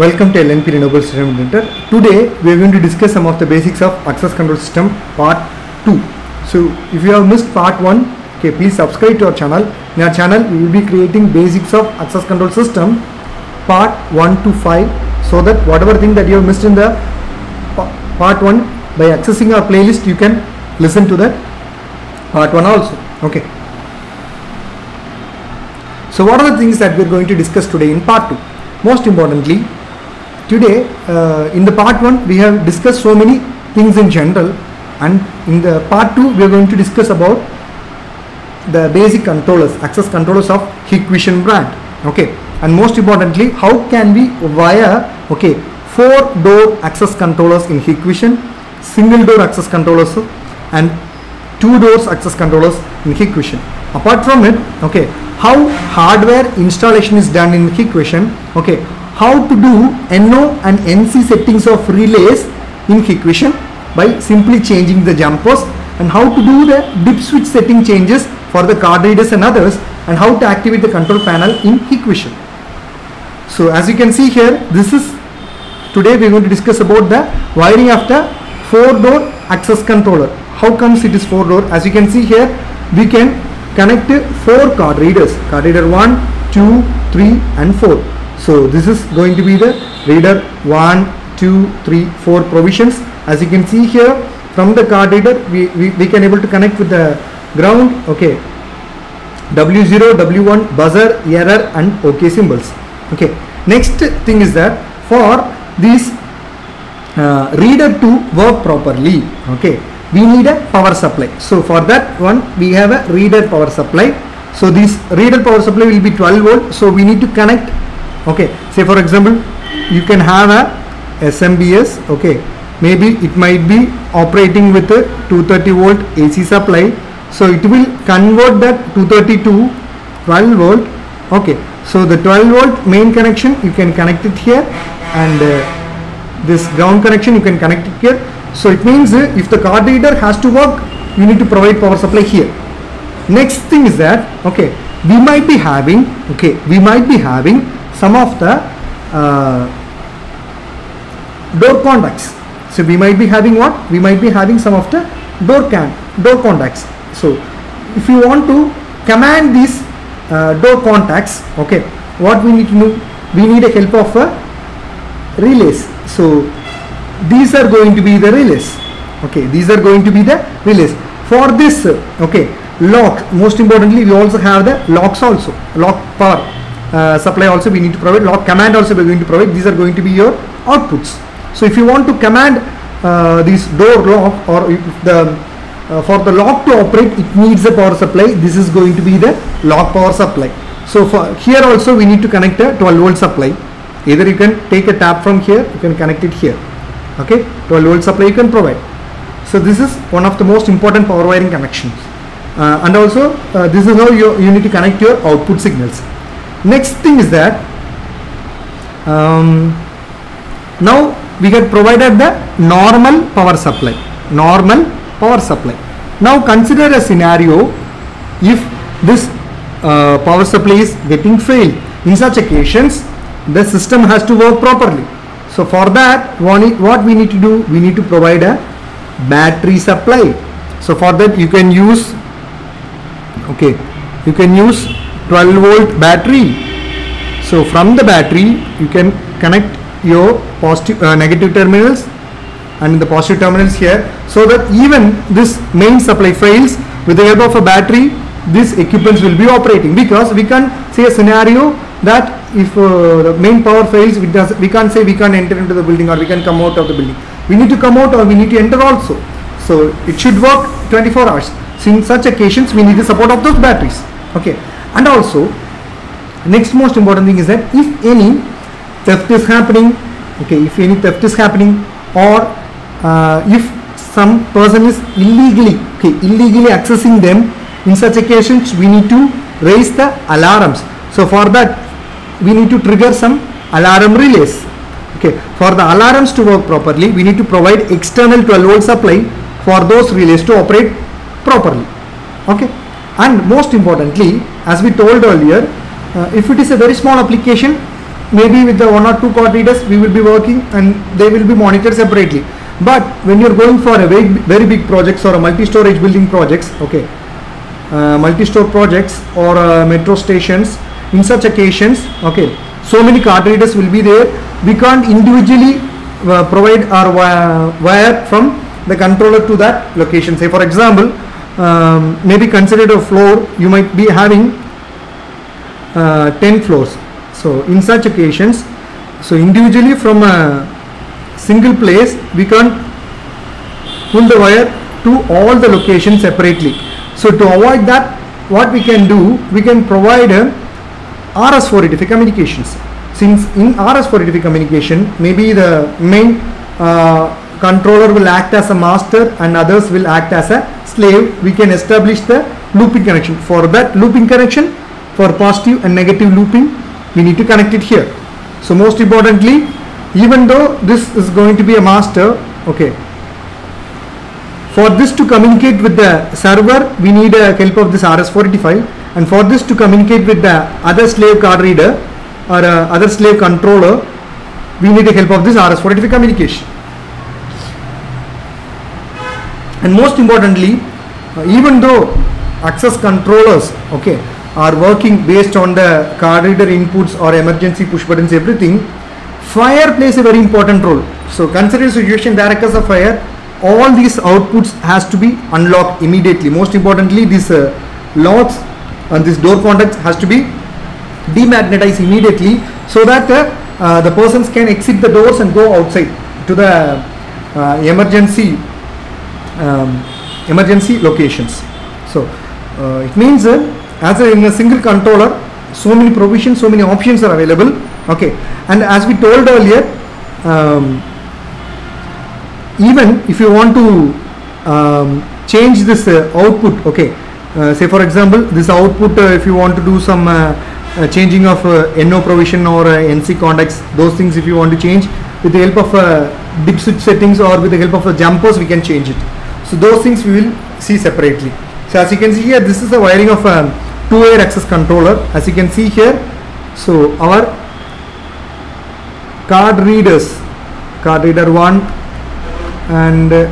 Welcome to L&P Renewable System Center. Today we are going to discuss some of the basics of access control system part 2. So if you have missed part 1, okay, please subscribe to our channel. In our channel we will be creating basics of access control system part 1 to 5 so that whatever thing that you have missed in the part 1 by accessing our playlist you can listen to that part 1 also. Okay. So what are the things that we are going to discuss today in part 2? Most importantly, today uh, in the part 1 we have discussed so many things in general and in the part 2 we are going to discuss about the basic controllers, access controllers of Hikvision brand. Okay. And most importantly, how can we wire okay four door access controllers in Hikvision, single door access controllers and two doors access controllers in Hikvision. Apart from it, okay, how hardware installation is done in Hikvision, okay, how to do NO and NC settings of relays in Hikvision by simply changing the jumpers and how to do the dip switch setting changes for the card readers and others and how to activate the control panel in Hikvision. So as you can see here, this is today we are going to discuss about the wiring of the four door access controller. How comes it is four door? As you can see here, we can connect four card readers. Card reader 1, 2, 3 and 4. So this is going to be the reader 1, 2, 3, 4 provisions. As you can see here from the card reader we, we, we can able to connect with the ground okay W0, W1 buzzer, error and OK symbols. Okay. Next thing is that for this uh, reader to work properly, okay, we need a power supply. So for that one we have a reader power supply. So this reader power supply will be 12 volt. So we need to connect. Okay. Say for example, you can have a SMPS. Okay. Maybe it might be operating with a 230 volt AC supply so it will convert that 230 to 12 volt okay so the 12 volt main connection you can connect it here and uh, this ground connection you can connect it here so it means uh, if the card reader has to work you need to provide power supply here next thing is that okay we might be having okay we might be having some of the uh, door contacts. So we might be having what? We might be having some of the door can door contacts. So if you want to command these uh, door contacts okay what we need to do we need a help of a relays. So these are going to be the relays. Okay these are going to be the relays. For this okay lock most importantly we also have the locks also lock power uh, supply also we need to provide lock command also we are going to provide. These are going to be your outputs. So if you want to command uh, this door lock or if the uh, for the lock to operate it needs a power supply. This is going to be the lock power supply. So for here also we need to connect a 12 volt supply. Either you can take a tap from here you can connect it here. Okay? 12 volt supply you can provide. So this is one of the most important power wiring connections. Uh, and also uh, this is how you, you need to connect your output signals next thing is that um, now we get provided the normal power supply normal power supply. Now consider a scenario if this uh, power supply is getting failed. In such occasions the system has to work properly. So for that what we need to do? We need to provide a battery supply. So for that you can use okay you can use 12 volt battery. So from the battery you can connect your positive uh, negative terminals and the positive terminals here so that even this main supply fails with the help of a battery these equipments will be operating. Because we can see a scenario that if uh, the main power fails we, does, we can't say we can't enter into the building or we can come out of the building. We need to come out or we need to enter also. So it should work 24 hours. So in such occasions we need the support of those batteries. Okay and also next most important thing is that if any theft is happening okay if any theft is happening or uh, if some person is illegally okay illegally accessing them in such occasions we need to raise the alarms. So for that we need to trigger some alarm relays okay for the alarms to work properly we need to provide external 12 volt supply for those relays to operate properly. Okay and most importantly as we told earlier uh, if it is a very small application maybe with the one or two card readers we will be working and they will be monitored separately. But when you're going for a very, very big projects or a multi-storage building projects okay uh, multi-store projects or uh, metro stations in such occasions okay so many card readers will be there. We can't individually uh, provide our wire, wire from the controller to that location. Say for example um, maybe consider a floor. You might be having uh, 10 floors. So in such occasions so individually from a single place we can't pull the wire to all the locations separately. So to avoid that what we can do we can provide a RS485 communications. Since in RS485 communication maybe the main uh, controller will act as a master and others will act as a slave. We can establish the looping connection. For that looping connection for positive and negative looping we need to connect it here. So most importantly even though this is going to be a master okay for this to communicate with the server we need a help of this RS485 and for this to communicate with the other slave card reader or uh, other slave controller we need the help of this RS485 communication and most importantly uh, even though access controllers okay are working based on the card reader inputs or emergency push buttons everything fire plays a very important role. So consider a situation there occurs a fire all these outputs has to be unlocked immediately. Most importantly these uh, locks and this door contacts has to be demagnetized immediately so that uh, uh, the persons can exit the doors and go outside to the uh, emergency um, emergency locations. So uh, it means uh, as a, in a single controller so many provisions so many options are available. Okay. And as we told earlier um, even if you want to um, change this uh, output okay uh, say for example this output uh, if you want to do some uh, changing of NO provision or NC contacts those things if you want to change with the help of dip switch settings or with the help of the jumpers we can change it so those things we will see separately. So as you can see here this is the wiring of a two wire access controller. As you can see here so our card readers card reader 1 and uh,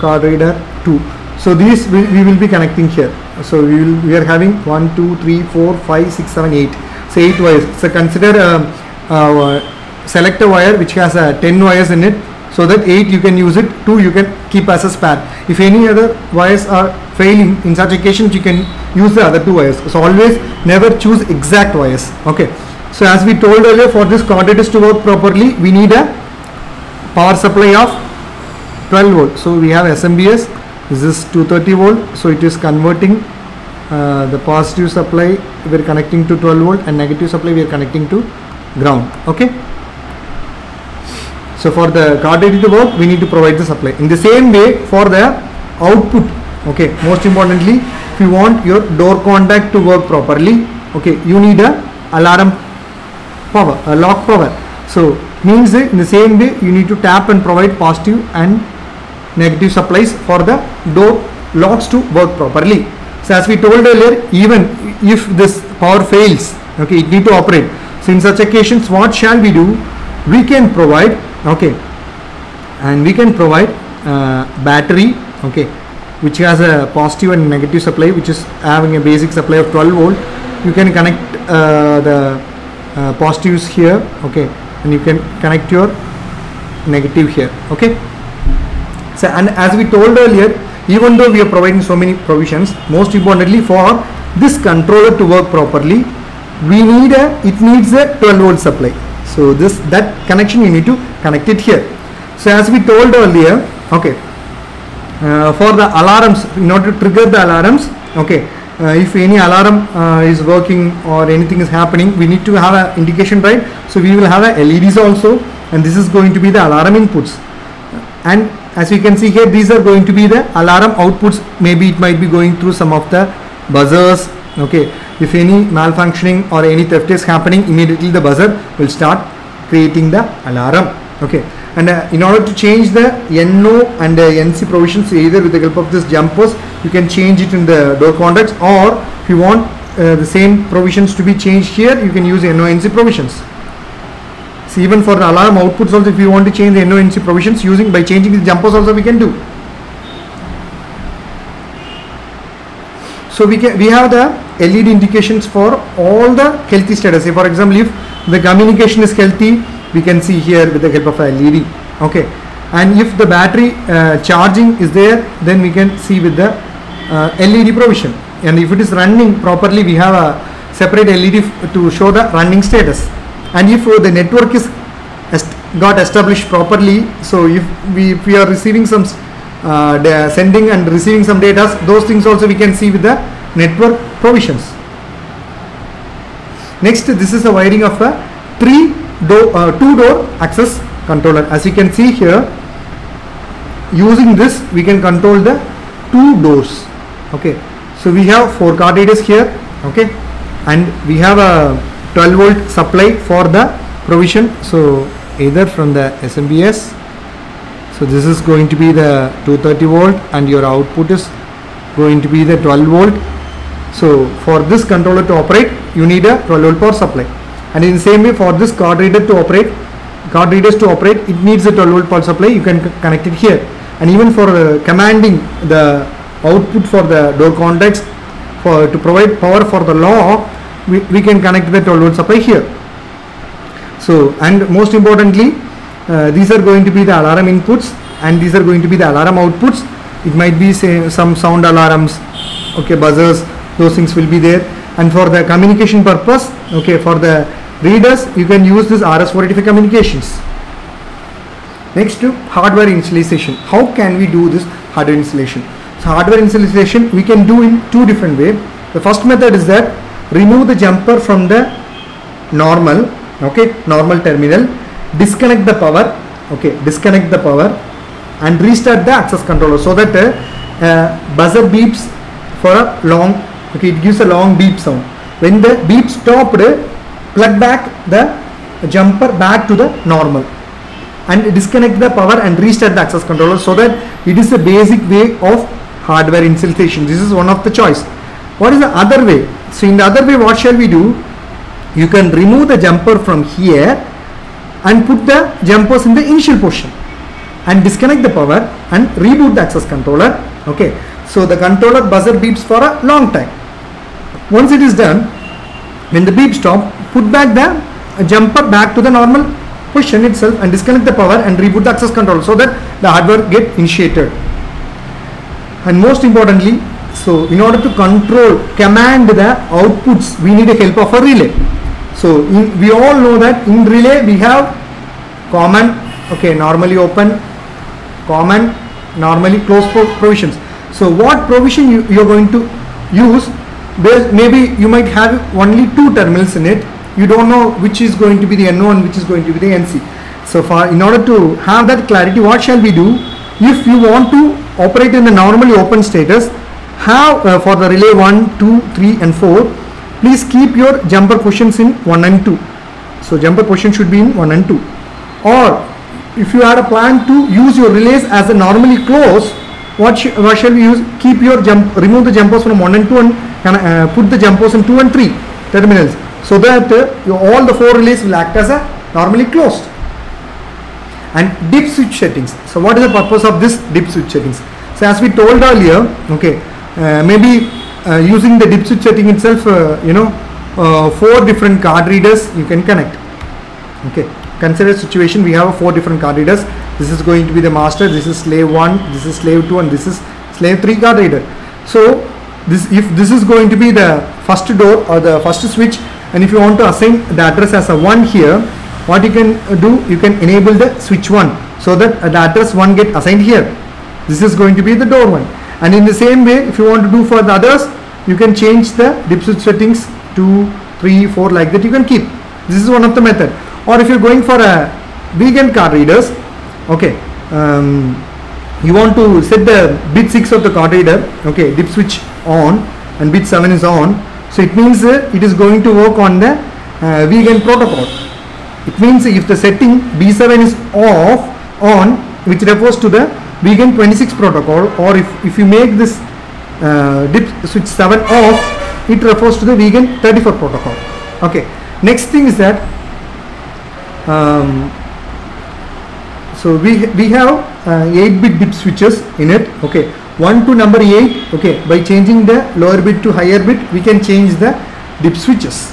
card reader 2 so these we, we will be connecting here. So we will we are having 1 2 3 4 5 6 7 8 so 8 wires. So consider um, uh, select a wire which has uh, 10 wires in it so that 8 you can use it. 2 you can keep as a spare if any other wires are failing in such occasions you can use the other two wires. So always never choose exact wires. Okay. So as we told earlier for this coordinates to work properly we need a power supply of 12 volt. So we have SMPS this is 230 volt. So it is converting uh, the positive supply we are connecting to 12 volt and negative supply we are connecting to ground. Okay so for the to work we need to provide the supply. In the same way for the output okay most importantly if you want your door contact to work properly okay you need a alarm power a lock power. So means in the same way you need to tap and provide positive and negative supplies for the door locks to work properly. So as we told earlier even if this power fails okay it need to operate. So in such occasions what shall we do we can provide okay and we can provide uh, battery okay which has a positive and negative supply which is having a basic supply of 12 volt. You can connect uh, the uh, positives here okay and you can connect your negative here okay. So and as we told earlier even though we are providing so many provisions most importantly for this controller to work properly we need a it needs a 12 volt supply so this that connection you need to connect it here. So as we told earlier okay uh, for the alarms in order to trigger the alarms okay uh, if any alarm uh, is working or anything is happening we need to have an indication right? So we will have a LEDs also and this is going to be the alarm inputs. And as you can see here these are going to be the alarm outputs. Maybe it might be going through some of the buzzers okay if any malfunctioning or any theft is happening immediately the buzzer will start creating the alarm. Okay and uh, in order to change the NO and the NC provisions either with the help of this jumpers you can change it in the door contacts or if you want uh, the same provisions to be changed here you can use NO NC provisions. So even for the alarm outputs also if you want to change the NO NC provisions using by changing the jumpers also we can do so we can we have the LED indications for all the healthy status. Say for example if the communication is healthy we can see here with the help of LED okay. And if the battery uh, charging is there then we can see with the uh, LED provision. And if it is running properly we have a separate LED to show the running status. And if uh, the network is got established properly so if we if we are receiving some uh, sending and receiving some data those things also we can see with the network provisions. Next this is the wiring of a three door uh, two door access controller. As you can see here using this we can control the two doors. Okay. So we have four card readers here. Okay. And we have a 12 volt supply for the provision. So either from the SMPS so this is going to be the 230 volt and your output is going to be the 12 volt. So for this controller to operate you need a 12 volt power supply. And in the same way for this card reader to operate card readers to operate it needs a 12 volt power supply. You can connect it here. And even for uh, commanding the output for the door contacts for to provide power for the law we, we can connect the 12 volt supply here. So and most importantly uh, these are going to be the alarm inputs and these are going to be the alarm outputs. It might be say some sound alarms okay buzzers those things will be there. And for the communication purpose okay for the readers you can use this rs485 communications. Next to hardware installation. How can we do this hardware installation? So hardware installation we can do in two different way. The first method is that remove the jumper from the normal okay normal terminal disconnect the power okay disconnect the power and restart the access controller so that uh, buzzer beeps for a long okay it gives a long beep sound. When the beep stopped plug back the jumper back to the normal and disconnect the power and restart the access controller so that it is a basic way of hardware installation this is one of the choice. What is the other way? So in the other way what shall we do? You can remove the jumper from here and put the jumpers in the initial position and disconnect the power and reboot the access controller okay? So the controller buzzer beeps for a long time. Once it is done when the beep stop put back the jumper back to the normal position itself and disconnect the power and reboot the access controller so that the hardware get initiated. And most importantly so in order to control command the outputs we need a help of a relay so in, we all know that in relay we have common okay normally open common normally closed pro- provisions. So what provision you, you're going to use maybe you might have only two terminals in it you don't know which is going to be the NO and which is going to be the NC so for in order to have that clarity what shall we do? If you want to operate in the normally open status have uh, for the relay 1 2 3 and 4 please keep your jumper positions in 1 and 2 so jumper position should be in 1 and 2 or if you had a plan to use your relays as a normally closed what, sh- what shall we use? Keep your jump remove the jumpers from 1 and 2 and uh, put the jumpers in 2 and 3 terminals so that uh, all the four relays will act as a normally closed. And dip switch settings. So what is the purpose of this dip switch settings? So as we told earlier okay uh, maybe using the dip switch setting itself uh, you know uh, four different card readers you can connect. Okay consider situation we have four different card readers. This is going to be the master this is slave 1 this is slave 2 and this is slave 3 card reader. So this if this is going to be the first door or the first switch and if you want to assign the address as a 1 here what you can uh, do you can enable the switch 1 so that uh, the address 1 get assigned here. This is going to be the door 1 and in the same way if you want to do for the others you can change the dip switch settings 2 3 4 like that you can keep. This is one of the method. Or if you're going for a Wiegand card readers okay um, you want to set the bit 6 of the card reader okay dip switch on and bit 7 is on. So it means uh, it is going to work on the uh, Wiegand protocol. It means if the setting b7 is off on which refers to the Wiegand 26 protocol or if, if you make this uh, dip switch 7 off it refers to the Wiegand 34 protocol. Okay next thing is that um, so we we have uh, 8 bit dip switches in it okay. 1 to number 8 okay. By changing the lower bit to higher bit we can change the dip switches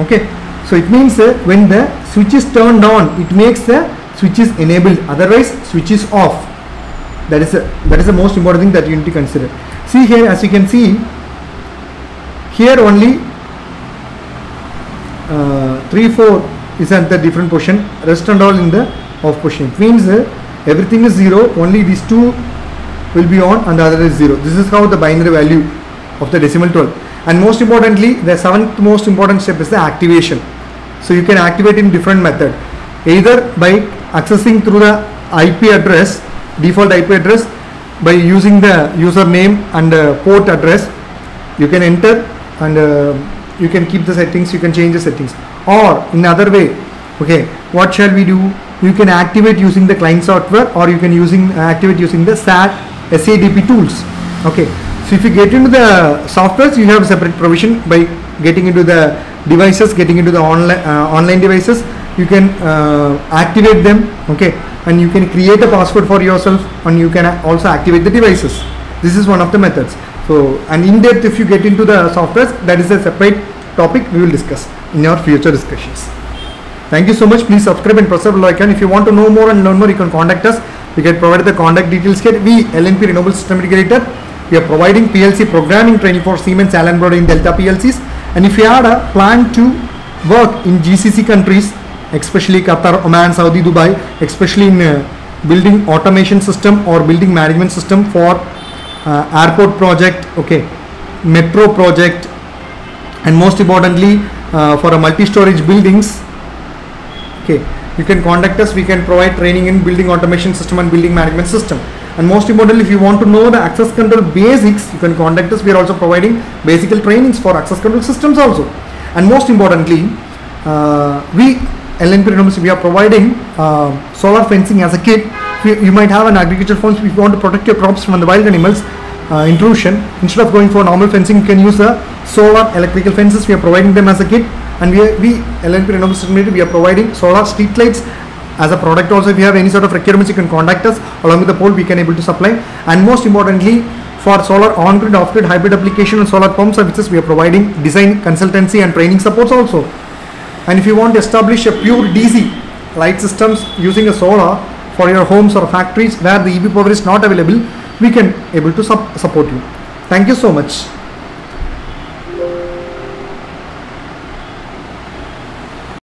okay. So it means uh, when the switch is turned on it makes the switch is enabled. Otherwise switch is off that is a, that is the most important thing that you need to consider. See here as you can see here only uh, 3 4 is at the different position rest and all in the off position it means uh, everything is zero only these two will be on and the other is zero. This is how the binary value of the decimal 12 and most importantly the seventh most important step is the activation. So you can activate in different method either by accessing through the IP address default IP address by using the username and uh, port address. You can enter and uh, you can keep the settings you can change the settings. Or in other way okay what shall we do? You can activate using the client software or you can using uh, activate using the SAT SADP tools. Okay so if you get into the softwares you have separate provision by getting into the devices getting into the online uh, online devices you can uh, activate them okay? And you can create a password for yourself and you can also activate the devices. This is one of the methods. So and in depth if you get into the softwares that is a separate topic we will discuss in our future discussions. Thank you so much. Please subscribe and press the bell icon. If you want to know more and learn more you can contact us. We can provide the contact details here. We L&P renewable system integrator we are providing plc programming training for siemens Allen Bradley delta plcs and if you had a plan to work in gcc countries especially qatar oman saudi dubai especially in uh, building automation system or building management system for uh, airport project okay metro project and most importantly uh, for a multi-storage buildings okay. You can contact us we can provide training in building automation system and building management system. And most importantly if you want to know the access control basics you can contact us. We are also providing basic trainings for access control systems also. And most importantly uh, we L&P Renewables we are providing uh, solar fencing as a kit. You, might have an agriculture farm if you want to protect your crops from the wild animals uh, intrusion instead of going for normal fencing you can use the solar electrical fences. We are providing them as a kit. And we, are, we L&P Limited we are providing solar street lights as a product also. If you have any sort of requirements you can contact us. Along with the pole we can able to supply. And most importantly for solar on-grid off-grid hybrid application and solar pump services we are providing design consultancy and training supports also and if you want to establish a pure DC light systems using a solar for your homes or factories where the EB power is not available we can able to sup support you. Thank you so much